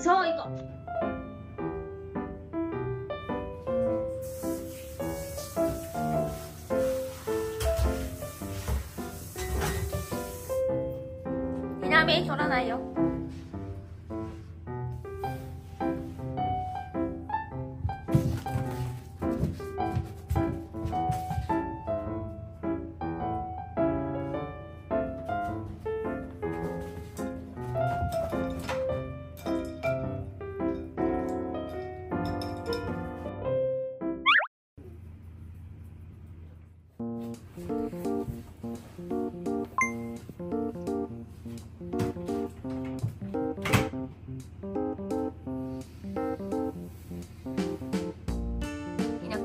そっちでそう行こう。南取らないよ。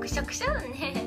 くしゃくしゃだね。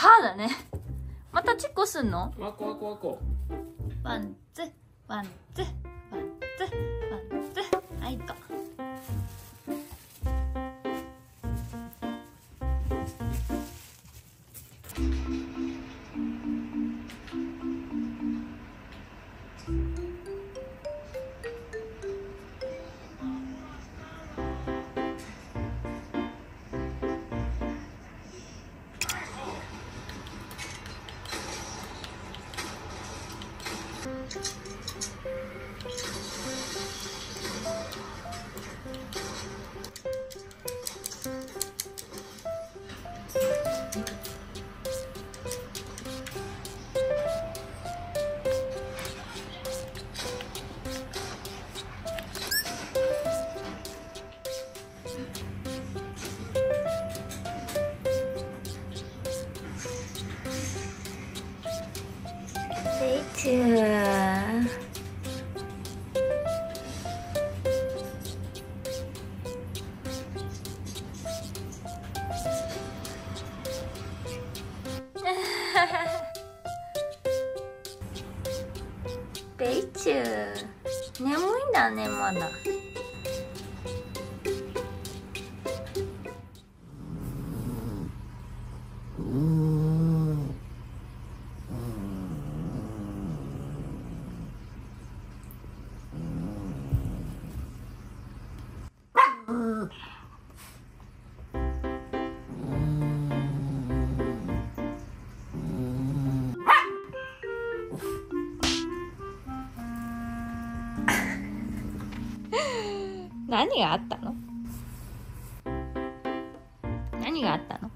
歯だね。またチッコすんの？わこわこわこワンツーワンツーワンツーワンツー。はい行こう。レイ眠いんだねまだ。何があったの？何があったの？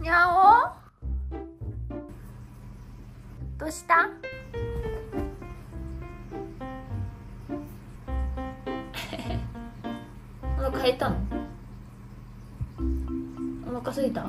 にゃお？どうした？お腹減ったのかすいた？